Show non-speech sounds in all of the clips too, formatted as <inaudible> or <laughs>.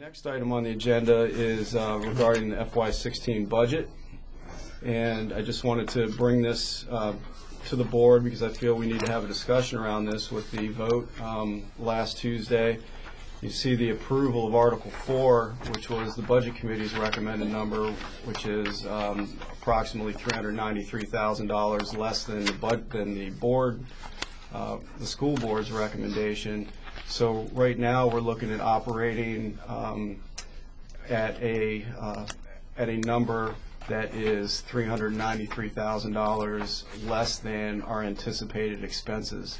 Next item on the agenda is uh, regarding the FY16 budget. And I just wanted to bring this uh, to the board because I feel we need to have a discussion around this with the vote um, last Tuesday. You see the approval of Article 4, which was the Budget Committee's recommended number, which is um, approximately $393,000 less than the than the board, uh, the school board's recommendation. So right now, we're looking at operating um, at a, uh, at a number that is $393,000 less than our anticipated expenses.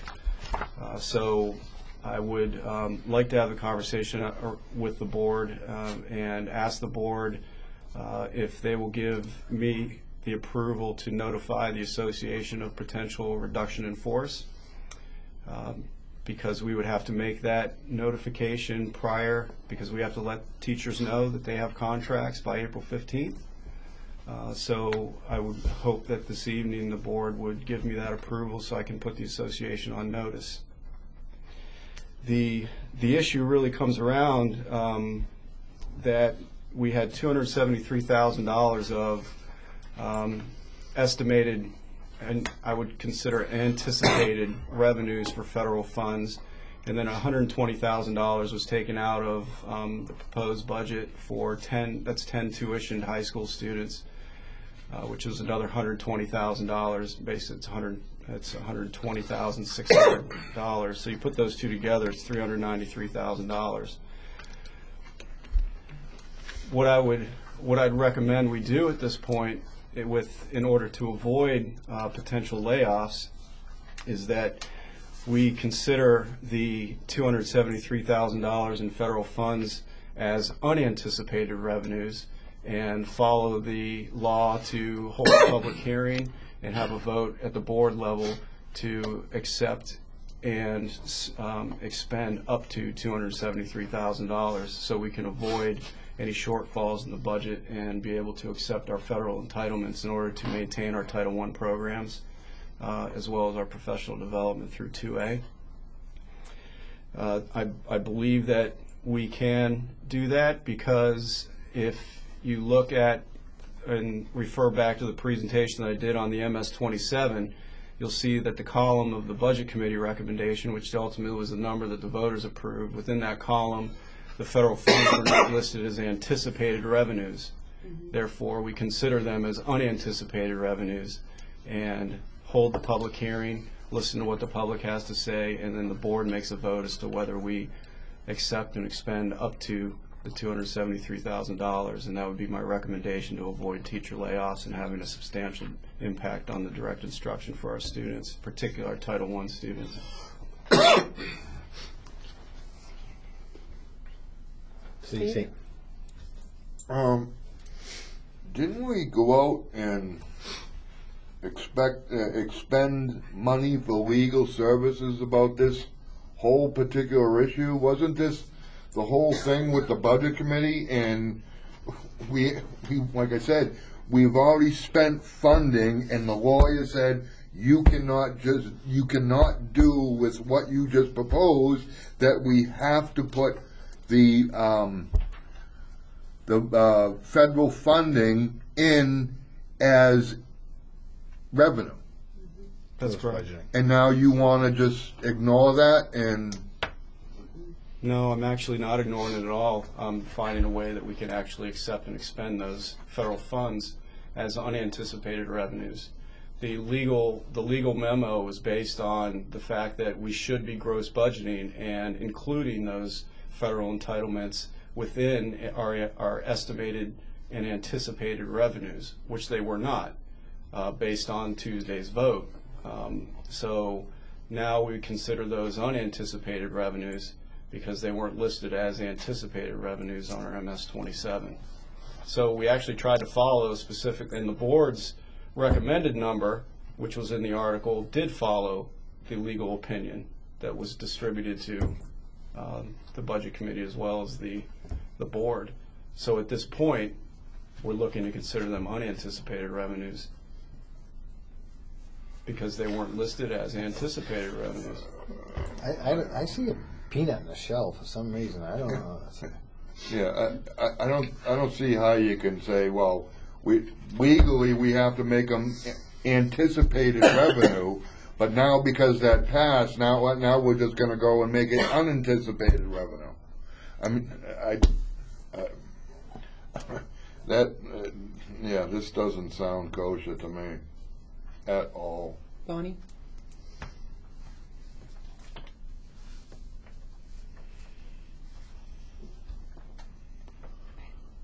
Uh, So I would um, like to have a conversation uh, with the board um, and ask the board uh, if they will give me the approval to notify the association of potential reduction in force um, because we would have to make that notification prior, because we have to let teachers know that they have contracts by April 15th. Uh, So I would hope that this evening the board would give me that approval so I can put the association on notice. The, the issue really comes around um, that we had $273,000 of um, estimated, and I would consider anticipated revenues for federal funds, and then $120,000 was taken out of um, the proposed budget for 10, that's 10 tuitioned high school students, uh, which is another $120,000, basically it's 100, it's $120,600. So you put those two together, it's $393,000 what I would, what I'd recommend we do at this point with, in order to avoid uh, potential layoffs, is that we consider the $273,000 in federal funds as unanticipated revenues and follow the law to hold a public hearing and have a vote at the board level to accept and um, expend up to $273,000 so we can avoid any shortfalls in the budget and be able to accept our federal entitlements in order to maintain our Title I programs uh, as well as our professional development through 2A. Uh, I, I believe that we can do that because if you look at and refer back to the presentation that I did on the MS-27, you'll see that the column of the Budget Committee recommendation, which ultimately was the number that the voters approved, within that column, the federal funds were not listed as anticipated revenues. Therefore, we consider them as unanticipated revenues and hold the public hearing, listen to what the public has to say, and then the board makes a vote as to whether we accept and expend up to the $273,000. And that would be my recommendation to avoid teacher layoffs and having a substantial impact on the direct instruction for our students, particularly our Title I students. Steve? Um, didn't we go out and expect, uh, expend money for legal services about this whole particular issue? Wasn't this the whole thing with the budget committee? And we, we, like I said, we've already spent funding and the lawyer said, you cannot just, you cannot do with what you just proposed, that we have to put the, um, the uh, federal funding in as revenue. That's correct. And now you want to just ignore that and, No, I'm actually not ignoring it at all. I'm finding a way that we can actually accept and expend those federal funds as unanticipated revenues. The legal, the legal memo was based on the fact that we should be gross budgeting and including those federal entitlements within our, our estimated and anticipated revenues, which they were not, uh, based on Tuesday's vote. Um, So now we consider those unanticipated revenues because they weren't listed as anticipated revenues on our MS 27. So we actually tried to follow specific, and the board's recommended number, which was in the article, did follow the legal opinion that was distributed to um, the Budget Committee as well as the, the board. So at this point, we're looking to consider them unanticipated revenues because they weren't listed as anticipated revenues. I, I, I see a peanut in the shell for some reason. I don't know. Yeah, I, I, I don't, I don't see how you can say, well, we, legally, we have to make them anticipated revenue, but now because that passed, now, what- now we're just gonna go and make it unanticipated revenue. I mean, I, I, that, uh, yeah, this doesn't sound kosher to me, at all. Bonnie?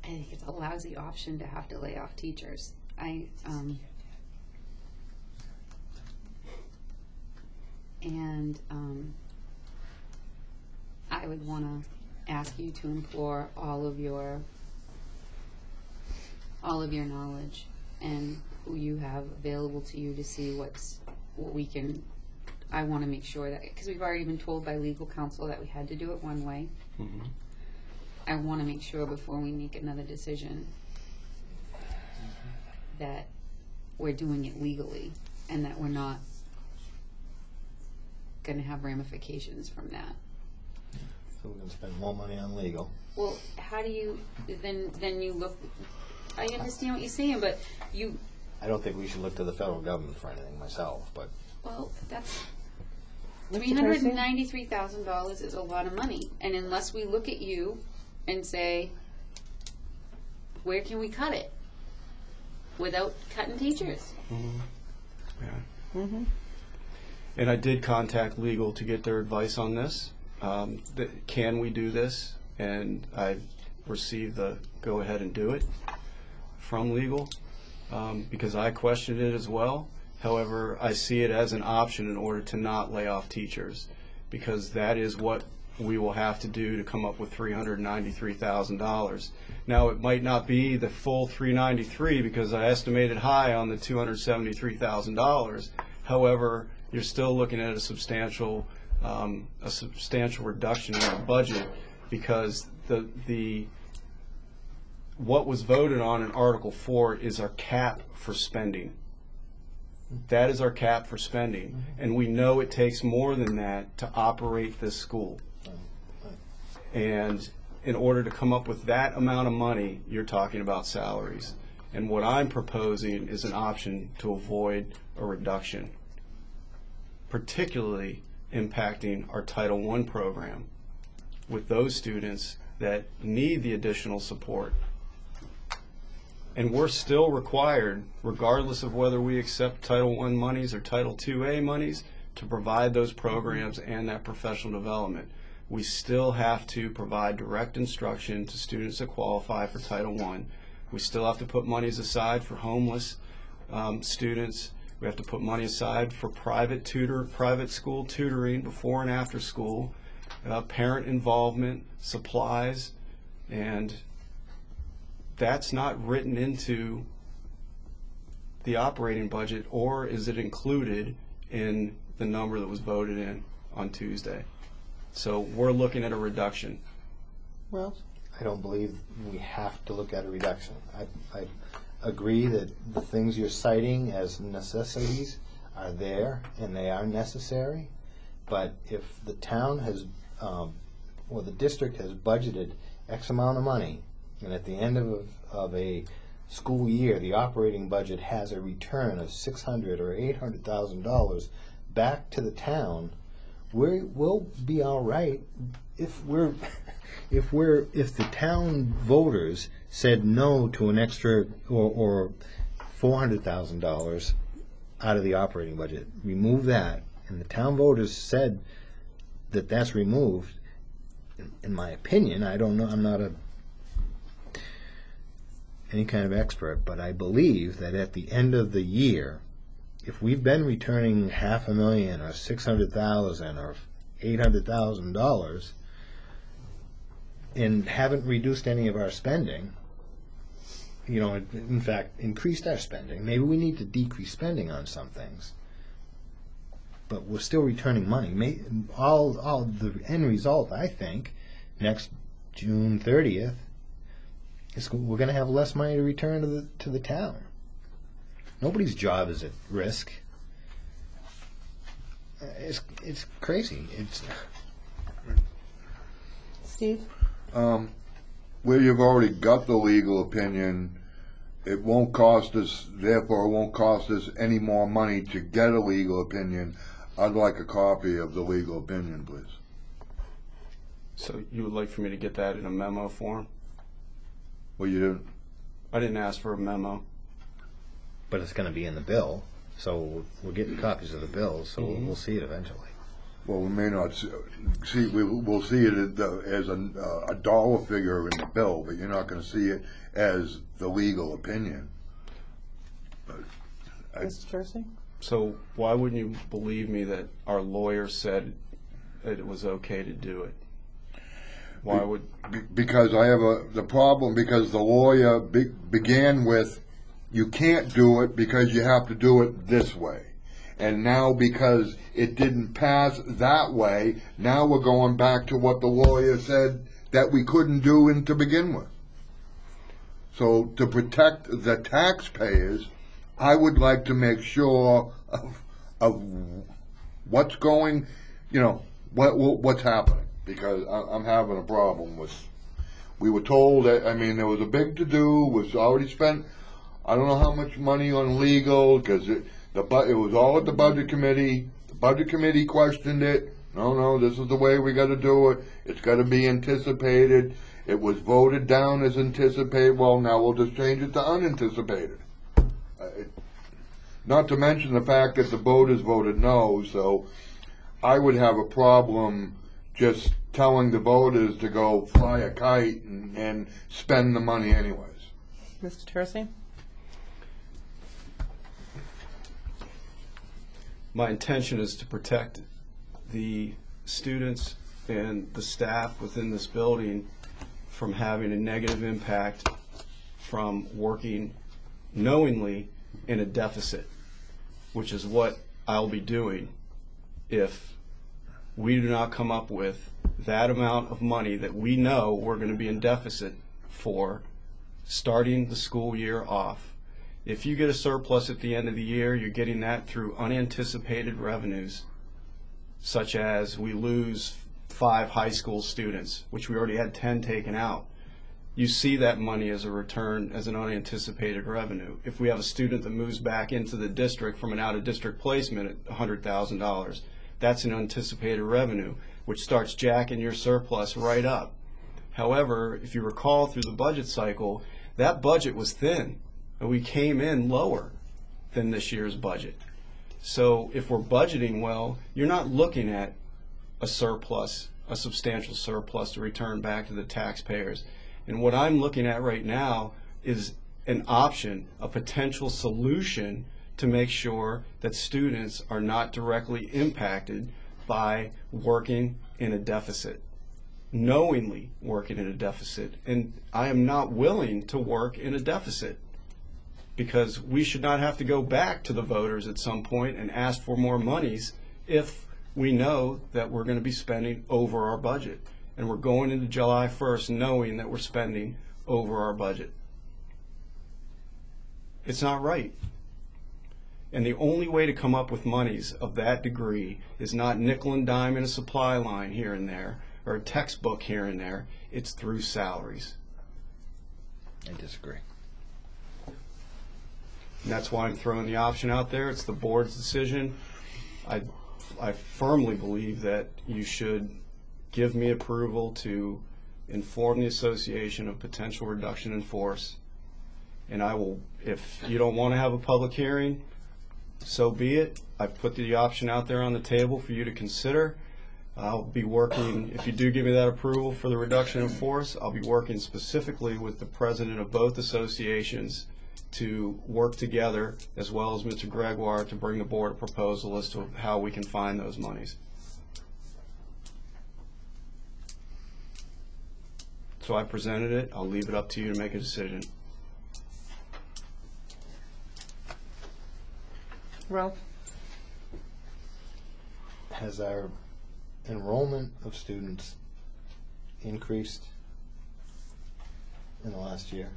I think it's a lousy option to have to lay off teachers. I, um, and, um, I would wanna ask you to implore all of your, all of your knowledge and who you have available to you to see what's, what we can, I wanna make sure that, cause we've already been told by legal counsel that we had to do it one way. I want to make sure before we make another decision that we're doing it legally and that we're not going to have ramifications from that. So we're gonna spend more money on legal. Well, how do you then then you look I understand what you're saying, but you I don't think we should look to the federal government for anything myself, but well, that's Mr. Three hundred Percy? and ninety-three thousand dollars is a lot of money, and unless we look at you and say, where can we cut it? Without cutting teachers. Yeah. And I did contact legal to get their advice on this. Um, can we do this? And I received the go ahead and do it from legal um, because I questioned it as well. However, I see it as an option in order to not lay off teachers because that is what we will have to do to come up with $393,000. Now, it might not be the full 393 because I estimated high on the $273,000. However, you're still looking at a substantial, um, a substantial reduction in our budget because the, the, what was voted on in Article 4 is our cap for spending. That is our cap for spending. And we know it takes more than that to operate this school. And in order to come up with that amount of money, you're talking about salaries. And what I'm proposing is an option to avoid a reduction, particularly impacting our Title I program with those students that need the additional support. And we're still required, regardless of whether we accept Title I monies or Title IIA monies, to provide those programs and that professional development. We still have to provide direct instruction to students that qualify for Title I. We still have to put monies aside for homeless um, students. We have to put money aside for private tutor, private school tutoring before and after school, uh, parent involvement, supplies, and that's not written into the operating budget, or is it included in the number that was voted in on Tuesday? So we're looking at a reduction. Well, I don't believe we have to look at a reduction. I, I agree that the things you're citing as necessities are there and they are necessary. But if the town has, um, or the district has budgeted X amount of money, and at the end of, of a school year, the operating budget has a return of six hundred or eight hundred thousand dollars back to the town, we will be all right if we're <laughs> if we're if the town voters said no to an extra or, or four hundred thousand dollars out of the operating budget, remove that, and the town voters said that that's removed. In, in my opinion, I don't know. I'm not a any kind of expert, but I believe that at the end of the year, if we've been returning half a million or six hundred thousand or eight hundred thousand dollars and haven't reduced any of our spending, you know, in fact, increased our spending, maybe we need to decrease spending on some things. But we're still returning money. May, all, all the end result, I think, next June thirtieth, is we're going to have less money to return to the to the town. Nobody's job is at risk. Uh, It's it's crazy. It's Steve? Um, where you've already got the legal opinion, it won't cost us, therefore it won't cost us any more money to get a legal opinion. I'd like a copy of the legal opinion, please. So you would like for me to get that in a memo form? Well, you didn't, I didn't ask for a memo. But it's gonna be in the bill, so we're getting copies of the bill, so Mhm. we'll see it eventually. Well, we may not see, see, we, we'll see it as the- as a, uh, a dollar figure in the bill, but you're not gonna see it as the legal opinion. Mr. Tracy? So why wouldn't you believe me that our lawyer said that it was okay to do it? Why would, Be- Because I have a, the problem, because the lawyer be- began with, you can't do it because you have to do it this way. And now because it didn't pass that way, now we're going back to what the lawyer said that we couldn't do in to begin with. So to protect the taxpayers, I would like to make sure of, of what's going, you know, what, what what's happening because I, I'm having a problem with. We were told that I mean there was a big to do was already spent. I don't know how much money on legal because it the bu- it was all at the budget committee. The budget committee questioned it. No, no, this is the way we got to do it. It's got to be anticipated. It was voted down as anticipated. Well, now we'll just change it to unanticipated. Uh, it- not to mention the fact that the voters voted no, so I would have a problem just telling the voters to go fly a kite and, and spend the money anyways. Mr. Tracy? My intention is to protect the students and the staff within this building from having a negative impact from working knowingly in a deficit, which is what I'll be doing if we do not come up with that amount of money that we know we're going to be in deficit for starting the school year off. If you get a surplus at the end of the year, you're getting that through unanticipated revenues, such as we lose five high school students, which we already had 10 taken out. You see that money as a return, as an unanticipated revenue. If we have a student that moves back into the district from an out-of-district placement at $100,000, that's an anticipated revenue, which starts jacking your surplus right up. However, if you recall through the budget cycle, that budget was thin, and we came in lower than this year's budget. So if we're budgeting well, you're not looking at a surplus, a substantial surplus to return back to the taxpayers. And what I'm looking at right now is an option, a potential solution to make sure that students are not directly impacted by working in a deficit knowingly working in a deficit. And I am not willing to work in a deficit because we should not have to go back to the voters at some point and ask for more monies if we know that we're going to be spending over our budget. And we're going into July 1st knowing that we're spending over our budget. It's not right. And the only way to come up with monies of that degree is not nickel and dime in a supply line here and there or a textbook here and there. It's through salaries. I disagree. And that's why I'm throwing the option out there. It's the board's decision. I, I firmly believe that you should give me approval to inform the association of potential reduction in force. And I will, if you don't want to have a public hearing, so be it. I've put the option out there on the table for you to consider. I'll be working, if you do give me that approval for the reduction in force, I'll be working specifically with the president of both associations to work together, as well as Mr. Gregoire, to bring the board a proposal as to how we can find those monies. So I presented it. I'll leave it up to you to make a decision. Ralph? Has our enrollment of students increased in the last year,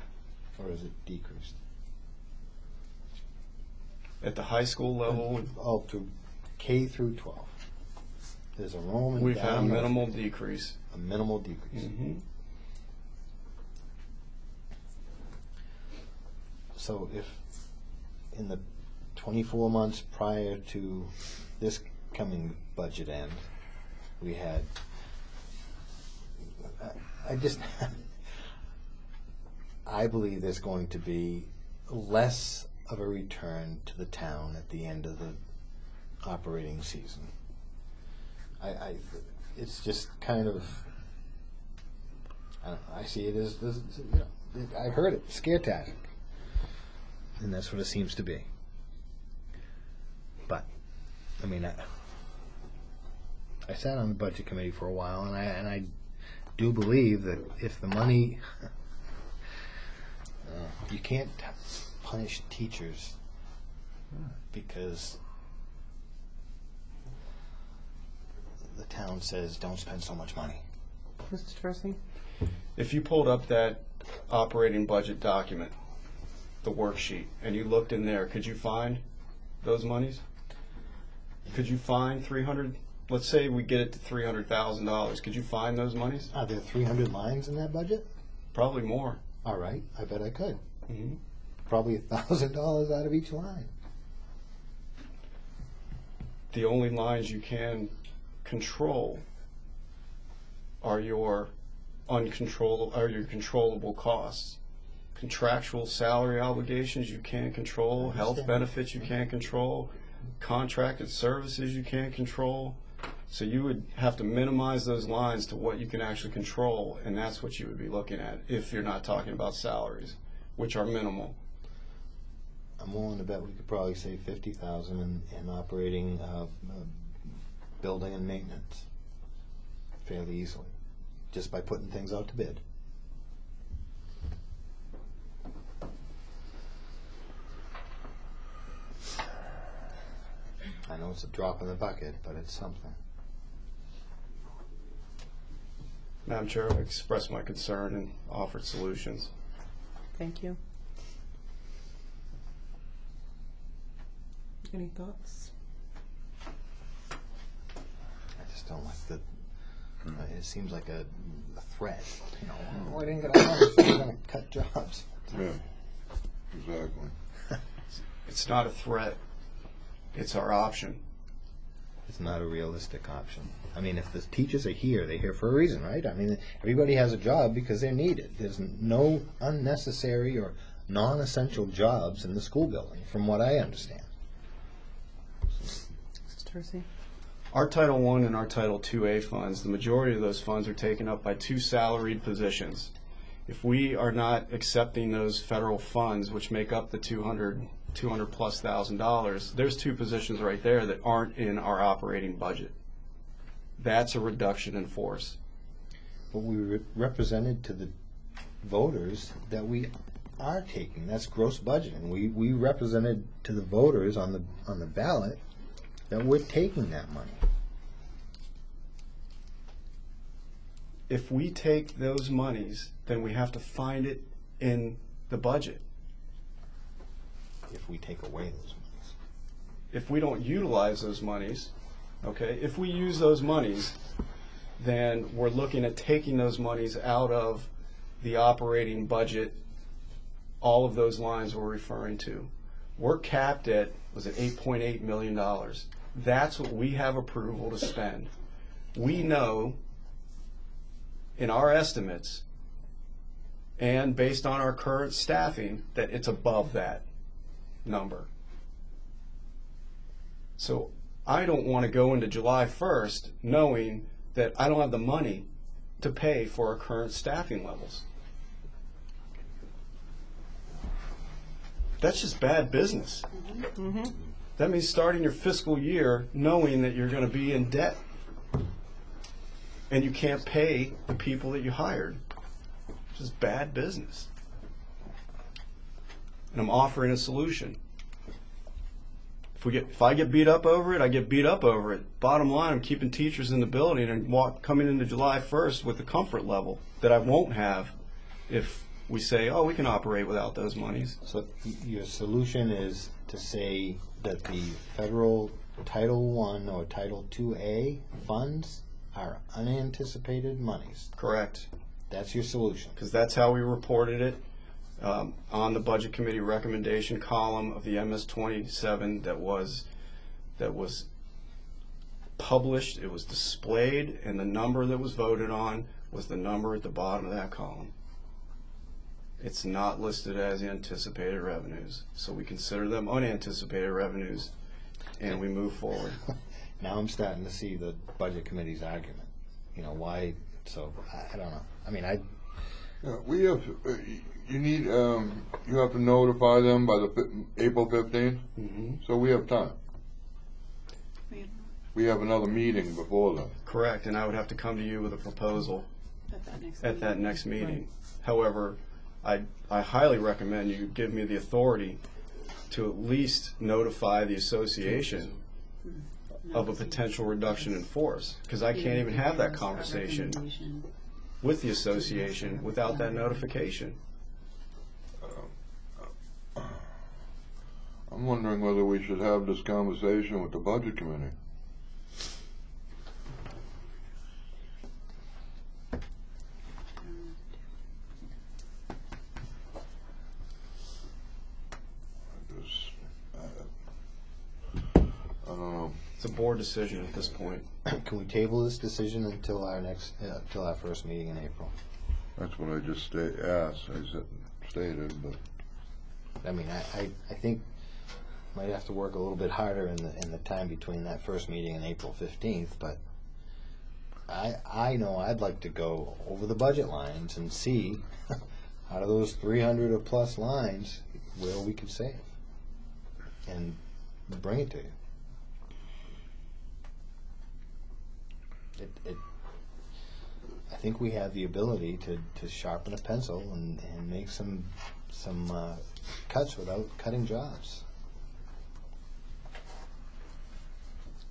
or has it decreased? at the high school level, Up to K through 12. There's a Roman. we've had a minimal decrease. A minimal decrease. Mhm. So if in the 24 months prior to this coming budget end, we had, I- I just, <laughs> I believe there's going to be less of a return to the town at the end of the operating season. I, I, it's just kind of, I don't I see it as, as, you know, I heard it, scare tactic. And that's what it seems to be. But, I mean, I, I sat on the budget committee for a while, and I, and I do believe that if the money, <laughs> uh, you can't punish teachers because the town says, don't spend so much money. Mr. Tercey? If you pulled up that operating budget document, the worksheet, and you looked in there, could you find those monies? Could you find three hundred, let's say we get it to three hundred thousand dollars, could you find those monies? Are there three hundred lines in that budget? Probably more. All right, I bet I could. Mhm. Probably a thousand dollars out of each line. The only lines you can control are your uncontrollable, are your controllable costs. Contractual salary obligations you can't control, health benefits you can't control, contracted services you can't control. So you would have to minimize those lines to what you can actually control, and that's what you would be looking at if you're not talking about salaries, which are minimal. I'm willing to bet we could probably save fifty thousand in, in operating, uh, uh, building and maintenance fairly easily, just by putting things out to bid. I know it's a drop in the bucket, but it's something. Madam Chair, I expressed my concern and offered solutions. Thank you. Any thoughts? I just don't like the, uh, it seems like a, a threat, you know, oh, I didn't get a hundred, so we're gonna cut jobs. Yeah, exactly. It's <laughs> It's not a threat. It's our option. It's not a realistic option. I mean, if the teachers are here, they're here for a reason, right? I mean, everybody has a job because they're needed. There's no unnecessary or non-essential jobs in the school building, from what I understand. Mr. Our Title I and our Title IIA funds, the majority of those funds are taken up by two salaried positions. If we are not accepting those federal funds, which make up the 200, 200 plus thousand dollars, there's two positions right there that aren't in our operating budget. That's a reduction in force. But we re- represented to the voters that we are taking. That's gross budgeting. We, we represented to the voters on the, on the ballot that we're taking that money. If we take those monies, then we have to find it in the budget. if we take away those monies. if we don't utilize those monies, okay, if we use those monies, then we're looking at taking those monies out of the operating budget, all of those lines we're referring to. We're capped at, was it eight point eight million dollars? That's what we have approval to spend. We know in our estimates and based on our current staffing that it's above that number. So I don't want to go into July 1st knowing that I don't have the money to pay for our current staffing levels. That's just bad business. Mm-hmm. Mm-hmm. That means starting your fiscal year knowing that you're going to be in debt and you can't pay the people that you hired. which is bad business. And I'm offering a solution. If we get, if I get beat up over it, I get beat up over it. Bottom line, I'm keeping teachers in the building and walk, coming into July 1st with a comfort level that I won't have if we say, oh, we can operate without those monies. So your solution is to say that the federal Title I or Title II-A funds are unanticipated monies. Correct. That's your solution. Because that's how we reported it um, on the Budget Committee recommendation column of the MS twenty-seven that was, that was published, it was displayed, and the number that was voted on was the number at the bottom of that column. It's not listed as anticipated revenues, so we consider them unanticipated revenues, and we move forward. <laughs> Now I'm starting to see the budget committee's argument. You know, why, so, I, I don't know. I mean, I, Yeah, we have, uh, you need, um, you have to notify them by the fi- April fifteenth, Mhm. so we have time. We have another meeting before then. Correct, and I would have to come to you with a proposal At that next at that next meeting. However, I, I highly recommend you give me the authority to at least notify the association of a potential reduction in force, because I can't even have that conversation with the association without that notification. Uh, uh, I'm wondering whether we should have this conversation with the budget committee. I just, uh, I don't know. It's a board decision at this point. <clears throat> can we table this decision until our next, uh, until our first meeting in April? That's what I just sta- asked, I said, stated, but. I mean, I, I, I think might have to work a little bit harder in the, in the time between that first meeting and April fifteenth, but I, I know I'd like to go over the budget lines and see <laughs> out of those three hundred or plus lines where we could save. And bring it to you. It, it, I think we have the ability to, to sharpen a pencil and, and make some, some, uh, cuts without cutting jobs.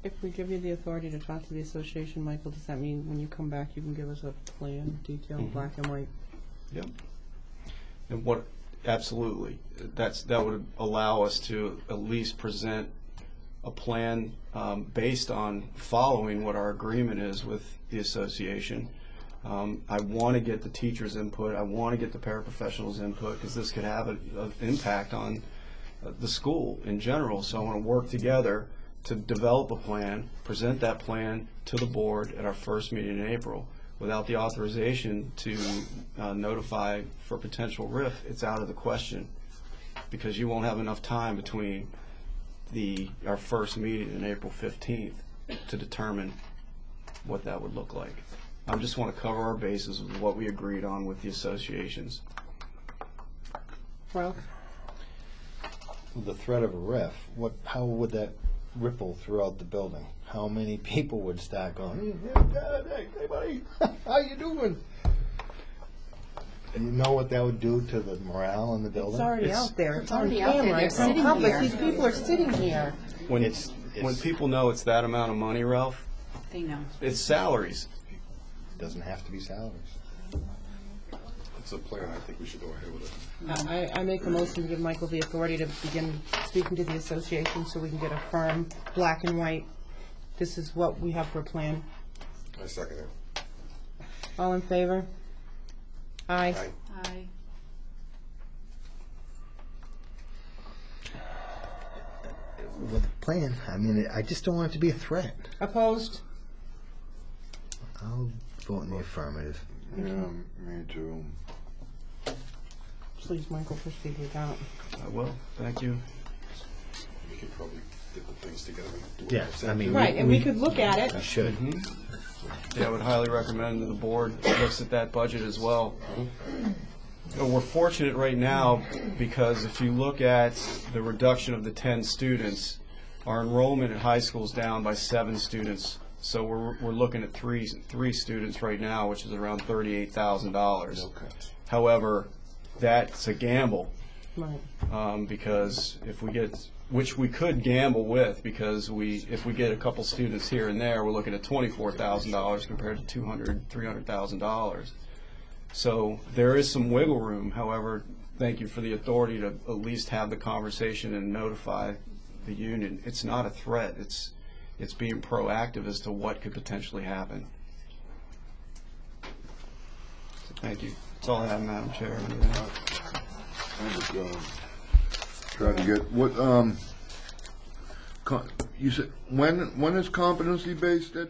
If we give you the authority to talk to the association, Michael, does that mean when you come back, you can give us a plan, detailed, Mhm. black and white? Yep. And what, absolutely, that's, that would allow us to at least present a plan um, based on following what our agreement is with the association. Um, I want to get the teachers' input, I want to get the paraprofessionals' input, because this could have an impact on uh, the school in general, so I want to work together to develop a plan, present that plan to the board at our first meeting in April. Without the authorization to uh, notify for potential RIF, it's out of the question, because you won't have enough time between the, our first meeting in April 15th to determine what that would look like. I just want to cover our bases with what we agreed on with the associations. Ralph? With the threat of a RIF, what, how would that ripple throughout the building? How many <laughs> people would stack on? hey, hey, hey, hey, buddy, how you doing? And you know what that would do to the morale in the building? It's already It's- out there. It's It's on already out there. camera. They're It's on sitting public. here. These people are sitting here. When, It's- when it's- people know it's that amount of money, Ralph, They know. it's salaries. Doesn't have to be salaries. It's a plan, I think we should go ahead with it. Uh, I, I make a motion to give Michael the authority to begin speaking to the association so we can get a firm, black and white, this is what we have for a plan. I second it. All in favor? Aye. Aye. I, With a plan, I mean, I just don't want it to be a threat. Opposed? I'll vote in the affirmative. Yeah, me too. Please, Michael, proceed with that. Uh, I will, thank you. We could probably get the things together and do it. Yes, I mean. Right, and we could look at it. We should. Yeah, I would highly recommend that the board looks at that budget as well. You know, We're fortunate right now because if you look at the reduction of the 10 students, our enrollment at high school is down by seven students. So we're, we're looking at three, three students right now, which is around $38,000. Okay. However, that's a gamble Right. um, because if we get, which we could gamble with, because we, if we get a couple students here and there, we're looking at twenty-four thousand dollars compared to two hundred, three hundred thousand dollars. So there is some wiggle room. However, thank you for the authority to at least have the conversation and notify the union. It's not a threat. It's, it's being proactive as to what could potentially happen. So Thank you. That's all I have, Madam Chair. Trying to get, what, um, you said, when, when is competency based, Ed?